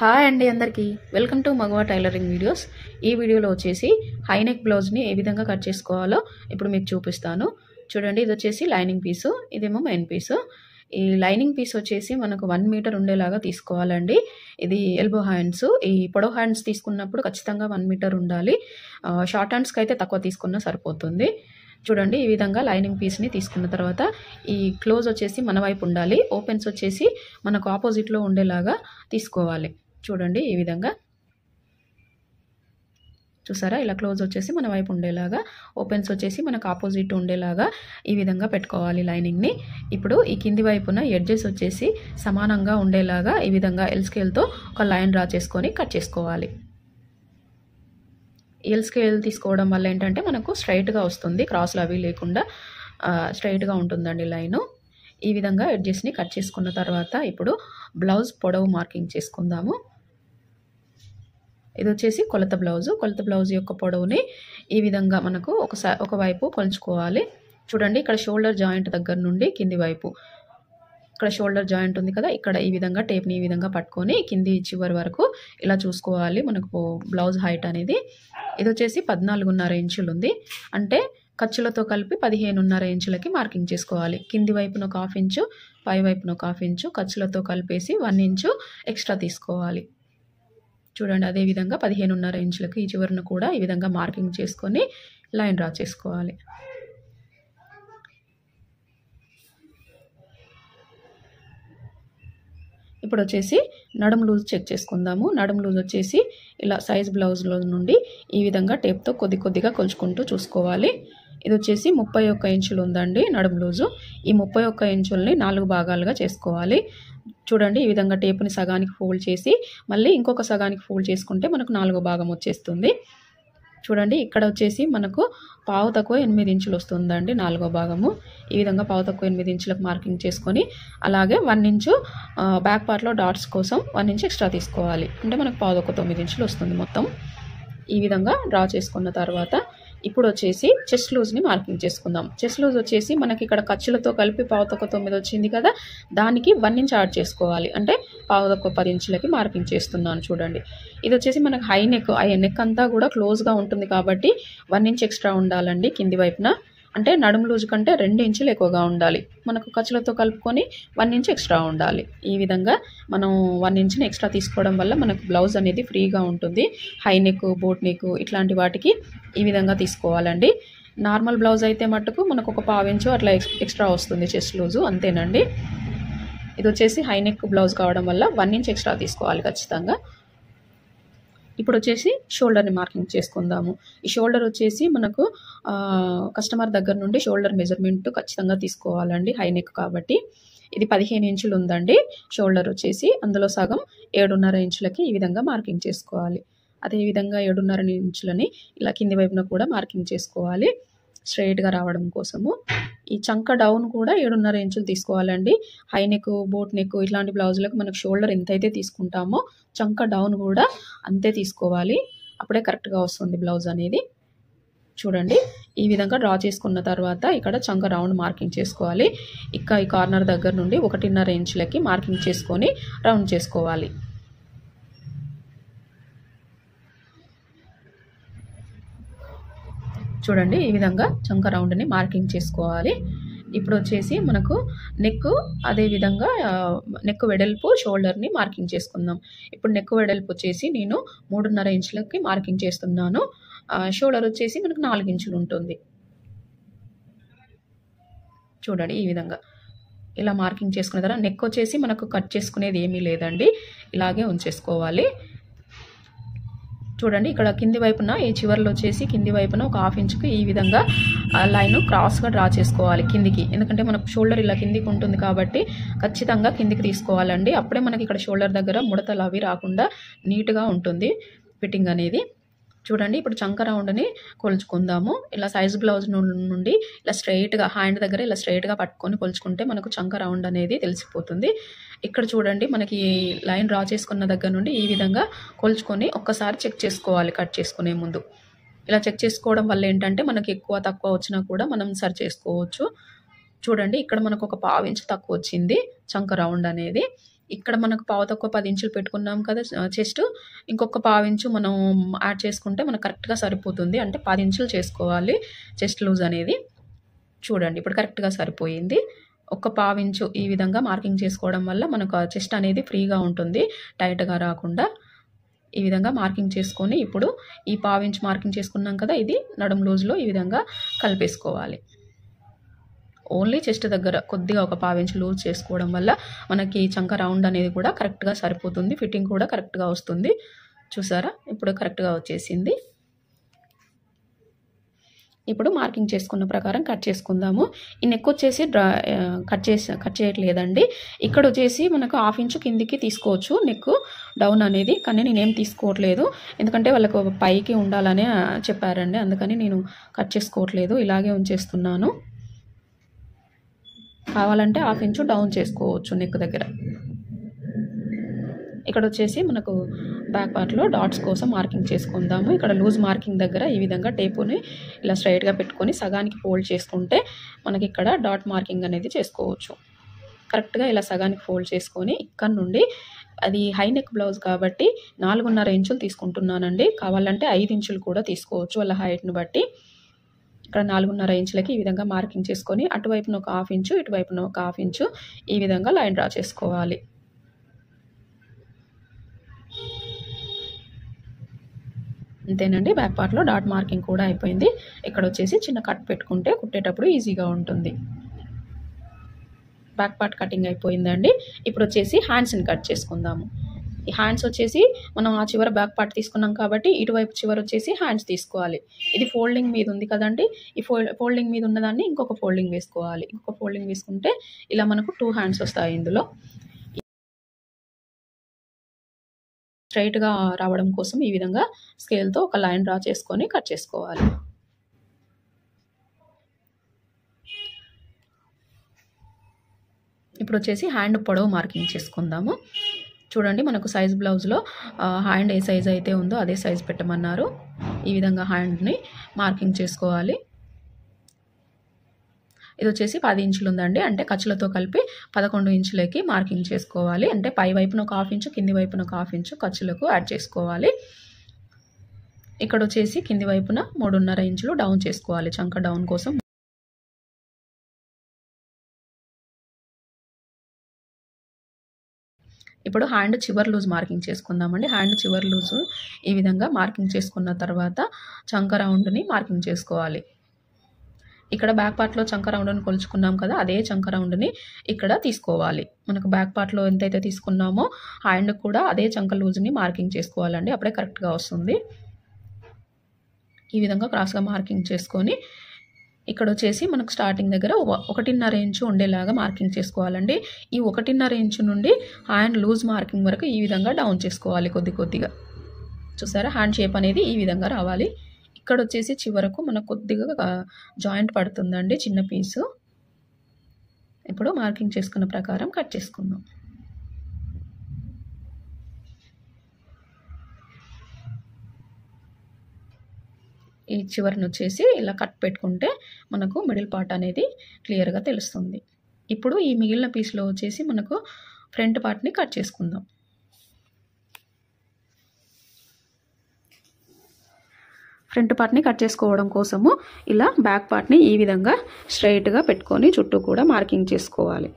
Hi అండి అందరికీ. Welcome to మగవా టైలరింగ్ వీడియోస్. ఈ వీడియోలో వచ్చేసి హైనెక్ బ్లౌజ్ని ఏ విధంగా కట్ చేసుకోవాలో ఇప్పుడు మీకు చూపిస్తాను. చూడండి ఇది వచ్చేసి లైనింగ్ పీసు ఇదేమో మెయిన్ పీసు. ఈ లైనింగ్ పీస్ వచ్చేసి మనకు వన్ మీటర్ ఉండేలాగా తీసుకోవాలండి. ఇది ఎల్బో హ్యాండ్స్. ఈ పొడవ హ్యాండ్స్ తీసుకున్నప్పుడు ఖచ్చితంగా వన్ మీటర్ ఉండాలి. షార్ట్ హ్యాండ్స్కి అయితే తక్కువ తీసుకున్నా సరిపోతుంది. చూడండి ఈ విధంగా లైనింగ్ పీస్ని తీసుకున్న తర్వాత ఈ క్లోజ్ వచ్చేసి మన వైపు ఉండాలి. ఓపెన్స్ వచ్చేసి మనకు ఆపోజిట్లో ఉండేలాగా తీసుకోవాలి. చూడండి ఈ విధంగా. చూసారా? ఇలా క్లోజ్ వచ్చేసి మన వైపు ఉండేలాగా ఓపెన్స్ వచ్చేసి మనకు ఆపోజిట్ ఉండేలాగా ఈ విధంగా పెట్టుకోవాలి లైనింగ్ని. ఇప్పుడు ఈ కింది వైపున ఎడ్జెస్ వచ్చేసి సమానంగా ఉండేలాగా ఈ విధంగా ఎల్ స్కేల్తో ఒక లైన్ డ్రా చేసుకొని కట్ చేసుకోవాలి. ఎల్ స్కేల్ తీసుకోవడం వల్ల ఏంటంటే మనకు స్ట్రైట్గా వస్తుంది క్రాస్లు అవి లేకుండా స్ట్రైట్గా ఉంటుందండి లైను. ఈ విధంగా ఎడ్జెస్ని కట్ చేసుకున్న తర్వాత ఇప్పుడు బ్లౌజ్ పొడవు మార్కింగ్ చేసుకుందాము. ఇది వచ్చేసి కొలత బ్లౌజు. కొలత బ్లౌజ్ యొక్క పొడవుని ఈ విధంగా మనకు ఒకసారి ఒకవైపు కొలుచుకోవాలి. చూడండి ఇక్కడ షోల్డర్ జాయింట్ దగ్గర నుండి కింది వైపు. ఇక్కడ షోల్డర్ జాయింట్ ఉంది కదా ఇక్కడ ఈ విధంగా టేప్ని ఈ విధంగా పట్టుకొని కింది చివరి వరకు ఇలా చూసుకోవాలి మనకు బ్లౌజ్ హైట్ అనేది. ఇది వచ్చేసి పద్నాలుగున్నర ఇంచులు ఉంది అంటే ఖర్చులతో కలిపి పదిహేనున్నర ఇంచులకి మార్కింగ్ చేసుకోవాలి. కింది వైపున ఒక హాఫ్ ఇంచు పై వైపున ఒక హాఫ్ ఇంచు ఖర్చులతో కలిపేసి వన్ ఇంచు ఎక్స్ట్రా తీసుకోవాలి. చూడండి అదే విధంగా పదిహేనున్నర ఇంచులకు ఈ చివరను కూడా ఈ విధంగా మార్కింగ్ చేసుకొని లైన్ డ్రా చేసుకోవాలి. ఇప్పుడు వచ్చేసి నడుము లూజ్ చెక్ చేసుకుందాము. నడుము లూజ్ వచ్చేసి ఇలా సైజ్ బ్లౌజ్లో నుండి ఈ విధంగా టేప్తో కొద్ది కొద్దిగా కొలుచుకుంటూ చూసుకోవాలి. ఇది వచ్చేసి ముప్పై ఒక్క ఇంచులు ఉందండి నడుము లూజు. ఈ ముప్పై ఒక్క ఇంచుల్ని నాలుగు భాగాలుగా చేసుకోవాలి. చూడండి ఈ విధంగా టేపుని సగానికి ఫోల్డ్ చేసి మళ్ళీ ఇంకొక సగానికి ఫోల్డ్ చేసుకుంటే మనకు నాలుగో భాగం వచ్చేస్తుంది. చూడండి ఇక్కడ వచ్చేసి మనకు పావు తక్కువ ఎనిమిది ఇంచులు వస్తుందండి నాలుగో భాగము. ఈ విధంగా పావు తక్కువ ఎనిమిది ఇంచులకు మార్కింగ్ చేసుకొని అలాగే వన్ ఇంచు బ్యాక్ పార్ట్లో డాట్స్ కోసం వన్ ఇంచు ఎక్స్ట్రా తీసుకోవాలి. అంటే మనకు పావు తక్కువ తొమ్మిది ఇంచులు వస్తుంది మొత్తం. ఈ విధంగా డ్రా చేసుకున్న తర్వాత ఇప్పుడు వచ్చేసి చెస్ట్ లూజ్ని మార్కింగ్ చేసుకుందాం. చెస్ట్ లూజ్ వచ్చేసి మనకి ఇక్కడ ఖర్చులతో కలిపి పావు తక్కువ తొమ్మిది వచ్చింది కదా దానికి వన్ ఇంచ్ యాడ్ చేసుకోవాలి. అంటే పావు తక్కువ పది ఇంచులకి మార్కింగ్ చేస్తున్నాను చూడండి. ఇది వచ్చేసి మనకు హై నెక్ ఆ నెక్ అంతా కూడా క్లోజ్గా ఉంటుంది కాబట్టి వన్ ఇంచ్ ఎక్స్ట్రా ఉండాలండి కింది వైపున. అంటే నడుము లూజు కంటే రెండు ఇంచులు ఎక్కువగా ఉండాలి. మనకు ఖర్చులతో కలుపుకొని వన్ ఇంచ్ ఎక్స్ట్రా ఉండాలి. ఈ విధంగా మనం వన్ ఇంచ్ని ఎక్స్ట్రా తీసుకోవడం వల్ల మనకు బ్లౌజ్ అనేది ఫ్రీగా ఉంటుంది. హై నెక్ బోట్ నెక్ ఇట్లాంటి వాటికి ఈ విధంగా తీసుకోవాలండి. నార్మల్ బ్లౌజ్ అయితే మట్టుకు మనకు ఒక పావించు అట్లా ఎక్స్- ఎక్స్ట్రా వస్తుంది చెస్ట్ లూజు అంతేనండి. ఇది వచ్చేసి హై నెక్ బ్లౌజ్ కావడం వల్ల వన్ ఇంచ్ ఎక్స్ట్రా తీసుకోవాలి ఖచ్చితంగా. ఇప్పుడు వచ్చేసి షోల్డర్ని మార్కింగ్ చేసుకుందాము. ఈ షోల్డర్ వచ్చేసి మనకు కస్టమర్ దగ్గర నుండి షోల్డర్ మెజర్మెంట్ ఖచ్చితంగా తీసుకోవాలండి హై నెక్ కాబట్టి. ఇది పదిహేను ఇంచులు ఉందండి. షోల్డర్ వచ్చేసి అందులో సగం ఏడున్నర ఇంచులకి ఈ విధంగా మార్కింగ్ చేసుకోవాలి. అదేవిధంగా ఏడున్నర ఇంచులని ఇలా కింది వైపున కూడా మార్కింగ్ చేసుకోవాలి. స్ట్రైట్గా రావడం కోసము. ఈ చంక డౌన్ కూడా ఏడున్నర ఇంచులు తీసుకోవాలండి. హై నెక్ బోట్ నెక్ ఇట్లాంటి బ్లౌజులకు మనకు షోల్డర్ ఎంతైతే తీసుకుంటామో చంక డౌన్ కూడా అంతే తీసుకోవాలి. అప్పుడే కరెక్ట్గా వస్తుంది బ్లౌజ్ అనేది. చూడండి. ఈ విధంగా డ్రా చేసుకున్న తర్వాత ఇక్కడ చంక రౌండ్ మార్కింగ్ చేసుకోవాలి. ఇక ఈ కార్నర్ దగ్గర నుండి ఒకటిన్నర ఇంచులకి మార్కింగ్ చేసుకొని రౌండ్ చేసుకోవాలి. చూడండి ఈ విధంగా చంక రౌండ్ని మార్కింగ్ చేసుకోవాలి. ఇప్పుడు వచ్చేసి మనకు నెక్ అదే విధంగా నెక్ వెడల్పు షోల్డర్ని మార్కింగ్ చేసుకుందాం. ఇప్పుడు నెక్ వెడల్పు వచ్చేసి నేను మూడున్నర ఇంచులకి మార్కింగ్ చేస్తున్నాను. షోల్డర్ వచ్చేసి మనకు నాలుగు ఇంచులు ఉంటుంది. చూడండి ఈ విధంగా. ఇలా మార్కింగ్ చేసుకున్న తర్వాత నెక్ వచ్చేసి మనకు కట్ చేసుకునేది ఏమీ లేదండి. ఇలాగే ఉంచేసుకోవాలి. చూడండి ఇక్కడ కింది వైపున ఈ చివర్లో వచ్చేసి కింది వైపున ఒక హాఫ్ ఇంచుకి ఈ విధంగా లైన్ క్రాస్గా డ్రా చేసుకోవాలి కిందికి. ఎందుకంటే మనకు షోల్డర్ ఇలా కిందికి ఉంటుంది కాబట్టి ఖచ్చితంగా కిందికి తీసుకోవాలండి. అప్పుడే మనకి ఇక్కడ షోల్డర్ దగ్గర ముడతలు అవి రాకుండా నీట్గా ఉంటుంది ఫిట్టింగ్ అనేది. చూడండి ఇప్పుడు చంక రౌండ్ని కొలుచుకుందాము. ఇలా సైజ్ బ్లౌజ్ నుండి ఇలా స్ట్రైట్గా హ్యాండ్ దగ్గర ఇలా స్ట్రైట్గా పట్టుకొని కొలుచుకుంటే మనకు చంక రౌండ్ అనేది తెలిసిపోతుంది. ఇక్కడ చూడండి మనకి లైన్ డ్రా చేసుకున్న దగ్గర నుండి ఈ విధంగా కొలుచుకొని ఒక్కసారి చెక్ చేసుకోవాలి కట్ చేసుకునే ముందు. ఇలా చెక్ చేసుకోవడం వల్ల ఏంటంటే మనకి ఎక్కువ తక్కువ వచ్చినా కూడా మనం సరి చేసుకోవచ్చు. చూడండి ఇక్కడ మనకు ఒక పావు ఇంచు తక్కువ వచ్చింది చంక రౌండ్ అనేది. ఇక్కడ మనకు పావు తక్కువ పది ఇంచులు పెట్టుకున్నాం కదా చెస్ట్ ఇంకొక పావు ఇంచు మనం యాడ్ చేసుకుంటే మనకు కరెక్ట్గా సరిపోతుంది. అంటే పది ఇంచులు చేసుకోవాలి చెస్ట్ లూజ్ అనేది. చూడండి ఇప్పుడు కరెక్ట్గా సరిపోయింది. ఒక పావు ఇంచు ఈ విధంగా మార్కింగ్ చేసుకోవడం వల్ల మనకు చెస్ట్ అనేది ఫ్రీగా ఉంటుంది. టైట్గా రాకుండా ఈ విధంగా మార్కింగ్ చేసుకొని ఇప్పుడు ఈ పావు ఇంచు మార్కింగ్ చేసుకున్నాం కదా ఇది నడుం లూజ్లో ఈ విధంగా కలిపేసుకోవాలి. ఓన్లీ చెస్ట్ దగ్గర కొద్దిగా ఒక పావించి లూజ్ చేసుకోవడం వల్ల మనకి చంక రౌండ్ అనేది కూడా కరెక్ట్గా సరిపోతుంది. ఫిట్టింగ్ కూడా కరెక్ట్గా వస్తుంది. చూసారా? ఇప్పుడు కరెక్ట్గా వచ్చేసింది. ఇప్పుడు మార్కింగ్ చేసుకున్న ప్రకారం కట్ చేసుకుందాము. ఈ నెక్ వచ్చేసి డ్రా కట్ చేసి కట్ చేయట్లేదండి. ఇక్కడ వచ్చేసి మనకు హాఫ్ ఇంచు కిందికి తీసుకోవచ్చు నెక్ డౌన్ అనేది కానీ నేనేం తీసుకోవట్లేదు. ఎందుకంటే వాళ్ళకు పైకి ఉండాలని చెప్పారండి. అందుకని నేను కట్ చేసుకోవట్లేదు. ఇలాగే ఉంచేస్తున్నాను. కావాలంటే హాఫ్ ఇంచు డౌన్ చేసుకోవచ్చు నెక్ దగ్గర. ఇక్కడ వచ్చేసి మనకు బ్యాక్ పార్ట్లో డాట్స్ కోసం మార్కింగ్ చేసుకుందాము. ఇక్కడ లూజ్ మార్కింగ్ దగ్గర ఈ విధంగా టేపుని ఇలా స్ట్రైట్గా పెట్టుకొని సగానికి ఫోల్డ్ చేసుకుంటే మనకి ఇక్కడ డాట్ మార్కింగ్ అనేది చేసుకోవచ్చు. కరెక్ట్గా ఇలా సగానికి ఫోల్డ్ చేసుకొని ఇక్కడ నుండి అది హై నెక్ బ్లౌజ్ కాబట్టి నాలుగున్నర ఇంచులు తీసుకుంటున్నానండి. కావాలంటే ఐదు ఇంచులు కూడా తీసుకోవచ్చు. వాళ్ళ హైట్ని బట్టి ఇక్కడ నాలుగున్నర ఇంచులకి ఈ విధంగా మార్కింగ్ చేసుకొని అటువైపున ఒక హాఫ్ ఇంచు ఇటువైపున ఒక హాఫ్ ఇంచు ఈ విధంగా లైన్ డ్రా చేసుకోవాలి. అంతేనండి బ్యాక్ పార్ట్లో డాట్ మార్కింగ్ కూడా అయిపోయింది. ఇక్కడ వచ్చేసి చిన్న కట్ పెట్టుకుంటే కుట్టేటప్పుడు ఈజీగా ఉంటుంది. బ్యాక్ పార్ట్ కటింగ్ అయిపోయిందండి. ఇప్పుడు వచ్చేసి హ్యాండ్స్ని కట్ చేసుకుందాము. హ్యాండ్స్ వచ్చేసి మనం ఆ చివర బ్యాక్ పార్ట్ తీసుకున్నాం కాబట్టి ఇటువైపు చివర వచ్చేసి హ్యాండ్స్ తీసుకోవాలి. ఇది ఫోల్డింగ్ మీద ఉంది కదండి. ఈ ఫోల్డింగ్ మీద ఉన్నదాన్ని ఇంకొక ఫోల్డింగ్ వేసుకోవాలి. ఇంకొక ఫోల్డింగ్ వేసుకుంటే ఇలా మనకు టూ హ్యాండ్స్ వస్తాయి ఇందులో. స్ట్రైట్గా రావడం కోసం ఈ విధంగా స్కేల్తో ఒక లైన్ డ్రా చేసుకొని కట్ చేసుకోవాలి. ఇప్పుడు వచ్చేసి హ్యాండ్ పొడవు మార్కింగ్ చేసుకుందాము. చూడండి మనకు సైజ్ బ్లౌజ్లో హ్యాండ్ ఏ సైజ్ అయితే ఉందో అదే సైజ్ పెట్టమన్నారు. ఈ విధంగా హ్యాండ్ని మార్కింగ్ చేసుకోవాలి. ఇది వచ్చేసి పది ఇంచులు ఉందండి. అంటే ఖర్చులతో కలిపి పదకొండు ఇంచులకి మార్కింగ్ చేసుకోవాలి. అంటే పై వైపున ఒక హాఫ్ ఇంచు కింది వైపున ఒక హాఫ్ ఇంచు ఖర్చులకు యాడ్ చేసుకోవాలి. ఇక్కడ వచ్చేసి కింది వైపున మూడున్నర ఇంచులు డౌన్ చేసుకోవాలి. చంక డౌన్ కోసం ఇప్పుడు హ్యాండ్ చివర్ లూజ్ మార్కింగ్ చేసుకుందామండి. హ్యాండ్ చివర్ లూజ్ ఈ విధంగా మార్కింగ్ చేసుకున్న తర్వాత చంక రౌండ్ని మార్కింగ్ చేసుకోవాలి. ఇక్కడ బ్యాక్ పార్ట్లో చంక రౌండ్ని కొలుచుకున్నాం కదా అదే చంక రౌండ్ని ఇక్కడ తీసుకోవాలి. మనకు బ్యాక్ పార్ట్లో ఎంతైతే తీసుకున్నామో హ్యాండ్ కూడా అదే చంక లూజ్ని మార్కింగ్ చేసుకోవాలండి. అప్పుడే కరెక్ట్గా వస్తుంది. ఈ విధంగా క్రాస్గా మార్కింగ్ చేసుకొని ఇక్కడ వచ్చేసి మనకు స్టార్టింగ్ దగ్గర ఒకటిన్నర ఇంచు ఉండేలాగా మార్కింగ్ చేసుకోవాలండి. ఈ ఒకటిన్నర ఇంచు నుండి హ్యాండ్ లూజ్ మార్కింగ్ వరకు ఈ విధంగా డౌన్ చేసుకోవాలి కొద్ది కొద్దిగా. చూసారా? హ్యాండ్ షేప్ అనేది ఈ విధంగా రావాలి. ఇక్కడ వచ్చేసి చివరకు మనకు కొద్దిగా జాయింట్ పడుతుందండి చిన్న పీసు ఇప్పుడు మార్కింగ్ చేసుకున్న ప్రకారం కట్ చేసుకుందాం. ఈ చివరిని వచ్చేసి ఇలా కట్ పెట్టుకుంటే మనకు మిడిల్ పార్ట్ అనేది క్లియర్గా తెలుస్తుంది. ఇప్పుడు ఈ మిగిలిన పీస్లో వచ్చేసి మనకు ఫ్రంట్ పార్ట్ని కట్ చేసుకుందాం. ఫ్రంట్ పార్ట్ని కట్ చేసుకోవడం కోసము ఇలా బ్యాక్ పార్ట్ని ఈ విధంగా స్ట్రైట్గా పెట్టుకొని చుట్టూ కూడా మార్కింగ్ చేసుకోవాలి.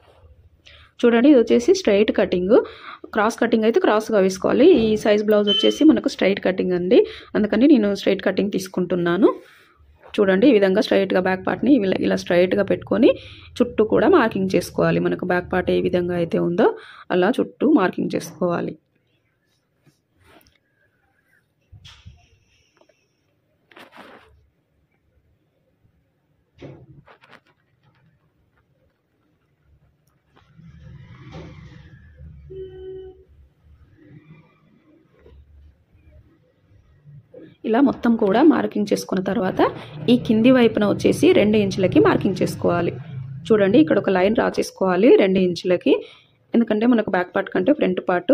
చూడండి ఇది వచ్చేసి స్ట్రైట్ కటింగ్. క్రాస్ కటింగ్ అయితే క్రాస్గా వేసుకోవాలి. ఈ సైజ్ బ్లౌజ్ వచ్చేసి మనకు స్ట్రైట్ కటింగ్ అండి. అందుకని నేను స్ట్రైట్ కటింగ్ తీసుకుంటున్నాను. చూడండి ఈ విధంగా స్ట్రైట్గా బ్యాక్ పార్ట్ని ఇలా ఇలా స్ట్రైట్గా పెట్టుకొని చుట్టూ కూడా మార్కింగ్ చేసుకోవాలి. మనకు బ్యాక్ పార్ట్ ఏ విధంగా అయితే ఉందో అలా చుట్టూ మార్కింగ్ చేసుకోవాలి. ఇలా మొత్తం కూడా మార్కింగ్ చేసుకున్న తర్వాత ఈ కింది వైపున వచ్చేసి రెండు ఇంచులకి మార్కింగ్ చేసుకోవాలి. చూడండి ఇక్కడ ఒక లైన్ డ్రా చేసుకోవాలి రెండు ఇంచులకి. ఎందుకంటే మనకు బ్యాక్ పార్ట్ కంటే ఫ్రంట్ పార్ట్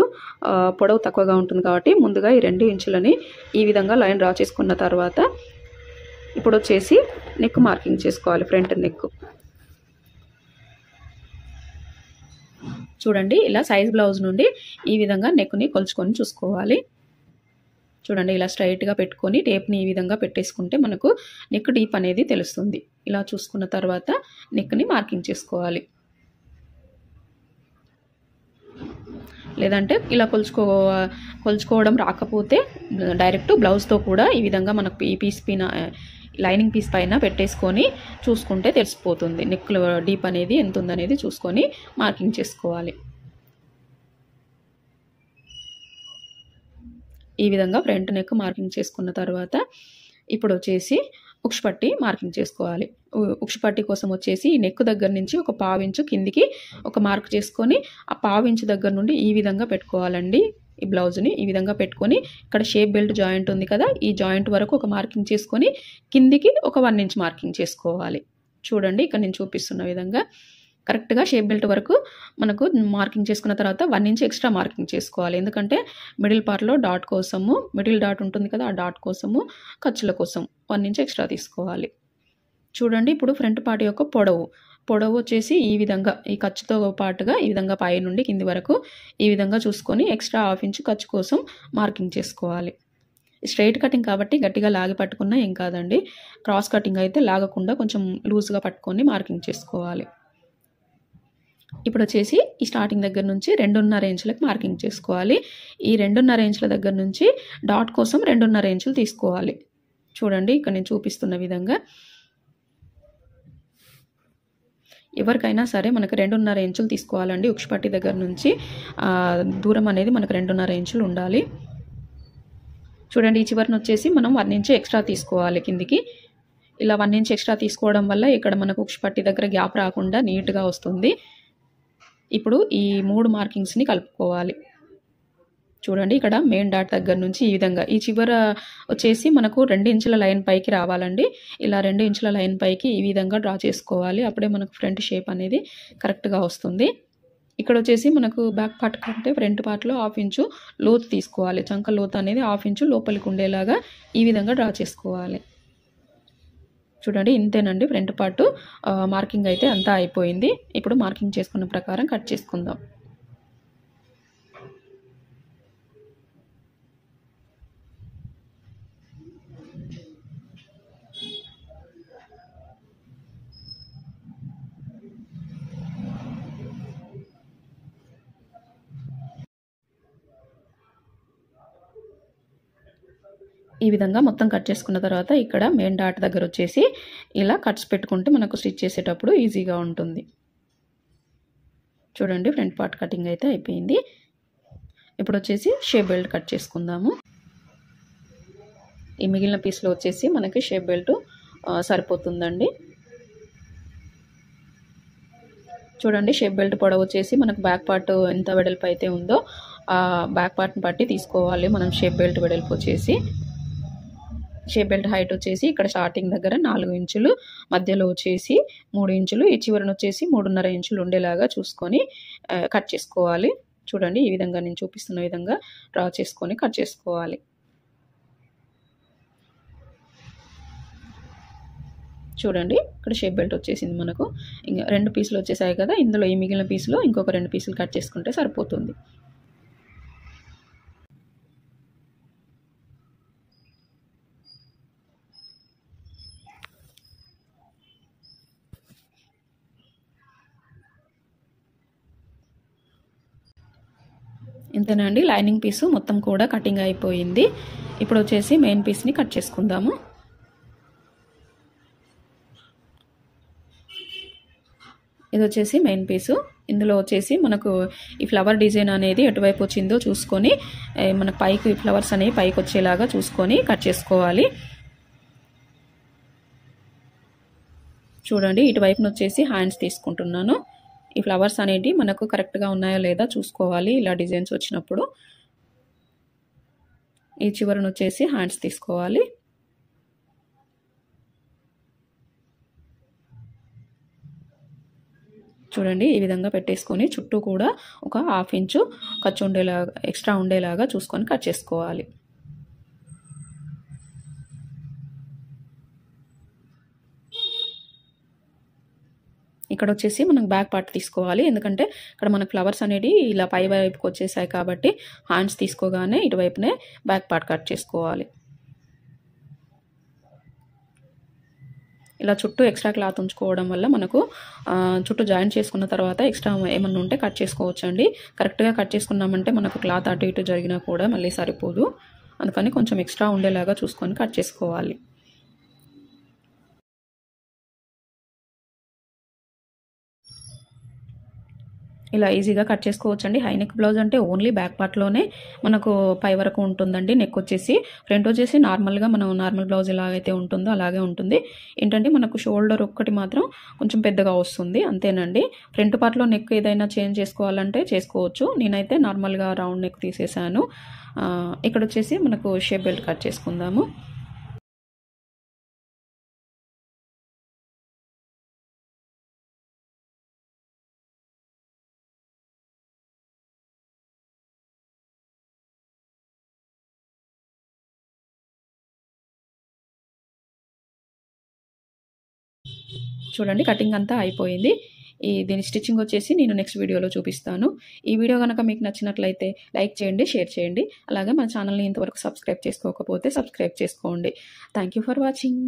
పొడవు తక్కువగా ఉంటుంది కాబట్టి ముందుగా ఈ రెండు ఇంచులని ఈ విధంగా లైన్ డ్రా చేసుకున్న తర్వాత ఇప్పుడు వచ్చేసి నెక్ మార్కింగ్ చేసుకోవాలి ఫ్రంట్ నెక్ చూడండి ఇలా సైజ్ బ్లౌజ్ నుండి ఈ విధంగా నెక్ని కొలుచుకొని చూసుకోవాలి. చూడండి ఇలా స్ట్రైట్గా పెట్టుకొని టేప్ని ఈ విధంగా పెట్టేసుకుంటే మనకు నెక్ డీప్ అనేది తెలుస్తుంది. ఇలా చూసుకున్న తర్వాత నెక్ని మార్కింగ్ చేసుకోవాలి. లేదంటే ఇలా కొలుచుకో కొలుచుకోవడం రాకపోతే డైరెక్ట్ బ్లౌజ్తో కూడా ఈ విధంగా మనకు ఈ పీస్ పైన లైనింగ్ పీస్ పైన పెట్టేసుకొని చూసుకుంటే తెలిసిపోతుంది. నెక్ డీప్ అనేది ఎంత ఉందనేది చూసుకొని మార్కింగ్ చేసుకోవాలి. ఈ విధంగా ఫ్రంట్ నెక్ మార్కింగ్ చేసుకున్న తర్వాత ఇప్పుడు వచ్చేసి ఉక్షుపట్టి మార్కింగ్ చేసుకోవాలి. ఉక్షుపట్టి కోసం వచ్చేసి ఈ నెక్ దగ్గర నుంచి ఒక పావించు కిందికి ఒక మార్క్ చేసుకొని ఆ పావించు దగ్గర నుండి ఈ విధంగా పెట్టుకోవాలండి. ఈ బ్లౌజ్ని ఈ విధంగా పెట్టుకొని ఇక్కడ షేప్ బెల్ట్ జాయింట్ ఉంది కదా ఈ జాయింట్ వరకు ఒక మార్కింగ్ చేసుకొని కిందికి ఒక వన్ ఇంచ్ మార్కింగ్ చేసుకోవాలి. చూడండి ఇక్కడ నేను చూపిస్తున్న విధంగా కరెక్ట్గా షేప్ బెల్ట్ వరకు మనకు మార్కింగ్ చేసుకున్న తర్వాత వన్ ఇంచ్ ఎక్స్ట్రా మార్కింగ్ చేసుకోవాలి. ఎందుకంటే మిడిల్ పార్ట్లో డాట్ కోసము మిడిల్ డాట్ ఉంటుంది కదా ఆ డాట్ కోసము ఖర్చుల కోసం వన్ ఇంచ్ ఎక్స్ట్రా తీసుకోవాలి. చూడండి ఇప్పుడు ఫ్రంట్ పార్ట్ యొక్క పొడవు. పొడవు వచ్చేసి ఈ విధంగా ఈ ఖర్చుతో పాటుగా ఈ విధంగా పై నుండి కింది వరకు ఈ విధంగా చూసుకొని ఎక్స్ట్రా హాఫ్ ఇంచ్ ఖర్చు కోసం మార్కింగ్ చేసుకోవాలి. స్ట్రైట్ కటింగ్ కాబట్టి గట్టిగా లాగి పట్టుకున్నా ఏం కాదండి. క్రాస్ కటింగ్ అయితే లాగకుండా కొంచెం లూజ్గా పట్టుకొని మార్కింగ్ చేసుకోవాలి. ఇప్పుడు వచ్చేసి ఈ స్టార్టింగ్ దగ్గర నుంచి రెండున్నర ఇంచులకు మార్కింగ్ చేసుకోవాలి. ఈ రెండున్నర ఇంచుల దగ్గర నుంచి డాట్ కోసం రెండున్నర ఇంచులు తీసుకోవాలి. చూడండి ఇక్కడ నేను చూపిస్తున్న విధంగా. ఎవరికైనా సరే మనకు రెండున్నర ఇంచులు తీసుకోవాలండి. ఉక్షపట్టి దగ్గర నుంచి దూరం అనేది మనకు రెండున్నర ఇంచులు ఉండాలి. చూడండి ఈ చివరిని వచ్చేసి మనం వన్ ఇంచ్ ఎక్స్ట్రా తీసుకోవాలి కిందికి. ఇలా వన్ ఇంచ్ ఎక్స్ట్రా తీసుకోవడం వల్ల ఇక్కడ మనకు ఉక్షపట్టి దగ్గర గ్యాప్ రాకుండా నీట్గా వస్తుంది. ఇప్పుడు ఈ మూడు మార్కింగ్స్ని కలుపుకోవాలి. చూడండి ఇక్కడ మెయిన్ డాట్ దగ్గర నుంచి ఈ విధంగా. ఈ చివర వచ్చేసి మనకు రెండు ఇంచుల లైన్ పైకి రావాలండి. ఇలా రెండు ఇంచుల లైన్ పైకి ఈ విధంగా డ్రా చేసుకోవాలి. అప్పుడే మనకు ఫ్రంట్ షేప్ అనేది కరెక్ట్గా వస్తుంది. ఇక్కడ వచ్చేసి మనకు బ్యాక్ పార్ట్ కంటే ఫ్రంట్ పార్ట్లో హాఫ్ ఇంచు లోతు తీసుకోవాలి. చంక లోతు అనేది హాఫ్ ఇంచు లోపలికి ఉండేలాగా ఈ విధంగా డ్రా చేసుకోవాలి. చూడండి ఇంతేనండి ఫ్రంట్ పార్ట్ మార్కింగ్ అయితే అంతా అయిపోయింది. ఇప్పుడు మార్కింగ్ చేసుకున్న ప్రకారం కట్ చేసుకుందాం. ఈ విధంగా మొత్తం కట్ చేసుకున్న తర్వాత ఇక్కడ మెయిన్ డాట్ దగ్గర వచ్చేసి ఇలా కట్స్ పెట్టుకుంటే మనకు స్టిచ్ చేసేటప్పుడు ఈజీగా ఉంటుంది. చూడండి ఫ్రంట్ పార్ట్ కటింగ్ అయితే అయిపోయింది. ఇప్పుడు వచ్చేసి షేప్ బెల్ట్ కట్ చేసుకుందాము. ఈ మిగిలిన పీస్లో వచ్చేసి మనకి షేప్ బెల్ట్ సరిపోతుందండి. చూడండి షేప్ బెల్ట్ పొడవు వచ్చేసి మనకు బ్యాక్ పార్ట్ ఎంత వెడల్పు అయితే ఉందో ఆ బ్యాక్ పార్ట్ని బట్టి తీసుకోవాలి. మనం షేప్ బెల్ట్ వెడల్పు వచ్చేసి. షేప్ బెల్ట్ హైట్ వచ్చేసి ఇక్కడ స్టార్టింగ్ దగ్గర నాలుగు ఇంచులు మధ్యలో వచ్చేసి మూడు ఇంచులు ఈ చివరన వచ్చేసి మూడున్నర ఇంచులు ఉండేలాగా చూసుకొని కట్ చేసుకోవాలి. చూడండి ఈ విధంగా నేను చూపిస్తున్న విధంగా డ్రా చేసుకొని కట్ చేసుకోవాలి. చూడండి ఇక్కడ షేప్ బెల్ట్ వచ్చేసింది మనకు. ఇంకా రెండు పీసులు వచ్చేసాయి కదా ఇందులో ఈ మిగిలిన పీసులో ఇంకొక రెండు పీసులు కట్ చేసుకుంటే సరిపోతుంది. ఇంతేనండి లైనింగ్ పీసు మొత్తం కూడా కటింగ్ అయిపోయింది. ఇప్పుడు వచ్చేసి మెయిన్ పీస్ని కట్ చేసుకుందాము. ఇది వచ్చేసి మెయిన్ పీసు ఇందులో వచ్చేసి మనకు ఈ ఫ్లవర్ డిజైన్ అనేది ఎటువైపు వచ్చిందో చూసుకొని మన పైకి ఫ్లవర్స్ అనేవి పైకి వచ్చేలాగా చూసుకొని కట్ చేసుకోవాలి. చూడండి ఇటువైపున వచ్చేసి హ్యాండ్స్ తీసుకుంటున్నాను. ఈ ఫ్లవర్స్ అనేవి మనకు కరెక్ట్గా ఉన్నాయో లేదా చూసుకోవాలి. ఇలా డిజైన్స్ వచ్చినప్పుడు ఈ చివరను వచ్చేసి హ్యాండ్స్ తీసుకోవాలి. చూడండి ఈ విధంగా పెట్టేసుకొని చుట్టూ కూడా ఒక హాఫ్ ఇంచు ఖర్చు ఉండేలాగా ఎక్స్ట్రా ఉండేలాగా చూసుకొని కట్ చేసుకోవాలి. ఇక్కడ వచ్చేసి మనం బ్యాక్ పార్ట్ తీసుకోవాలి. ఎందుకంటే ఇక్కడ మన ఫ్లవర్స్ అనేవి ఇలా పై వైపుకి వచ్చేసాయి కాబట్టి హ్యాండ్స్ తీసుకోగానే ఇటువైపునే బ్యాక్ పార్ట్ కట్ చేసుకోవాలి. ఇలా చుట్టూ ఎక్స్ట్రా క్లాత్ ఉంచుకోవడం వల్ల మనకు చుట్టూ జాయిన్ చేసుకున్న తర్వాత ఎక్స్ట్రా ఏమన్నా ఉంటే కట్ చేసుకోవచ్చు అండి కరెక్ట్గా కట్ చేసుకున్నామంటే మనకు క్లాత్ అటు ఇటు జరిగినా కూడా మళ్ళీ సరిపోదు. అందుకని కొంచెం ఎక్స్ట్రా ఉండేలాగా చూసుకొని కట్ చేసుకోవాలి. ఇలా ఈజీగా కట్ చేసుకోవచ్చు అండి హై నెక్ బ్లౌజ్ అంటే ఓన్లీ బ్యాక్ పార్ట్లోనే మనకు పై వరకు ఉంటుందండి నెక్ వచ్చేసి. ఫ్రంట్ వచ్చేసి నార్మల్గా మనం నార్మల్ బ్లౌజ్ ఎలాగైతే ఉంటుందో అలాగే ఉంటుంది. ఏంటంటే మనకు షోల్డర్ ఒక్కటి మాత్రం కొంచెం పెద్దగా వస్తుంది. అంతేనండి. ఫ్రంట్ పార్ట్లో నెక్ ఏదైనా చేంజ్ చేసుకోవాలంటే చేసుకోవచ్చు. నేనైతే నార్మల్గా రౌండ్ నెక్ తీసేసాను. ఇక్కడ వచ్చేసి మనకు షేప్ బెల్ట్ కట్ చేసుకుందాము. చూడండి కటింగ్ అంతా అయిపోయింది. ఈ దీని స్టిచ్చింగ్ వచ్చేసి నేను నెక్స్ట్ వీడియోలో చూపిస్తాను. ఈ వీడియో కనుక మీకు నచ్చినట్లయితే లైక్ చేయండి షేర్ చేయండి. అలాగే మన ఛానల్ని ఇంతవరకు సబ్స్క్రైబ్ చేసుకోకపోతే సబ్స్క్రైబ్ చేసుకోండి. Thank you for watching